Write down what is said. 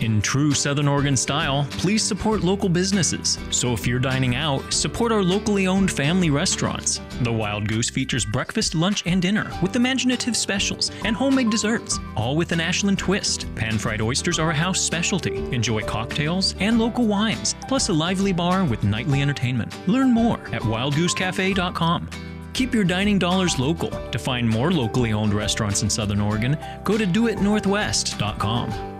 In true Southern Oregon style, please support local businesses. So if you're dining out, support our locally owned family restaurants. The Wild Goose features breakfast, lunch, and dinner with imaginative specials and homemade desserts, all with an Ashland twist. Pan fried oysters are a house specialty. Enjoy cocktails and local wines, plus a lively bar with nightly entertainment. Learn more at wildgoosecafe.com. Keep your dining dollars local. To find more locally owned restaurants in Southern Oregon, go to doitnorthwest.com.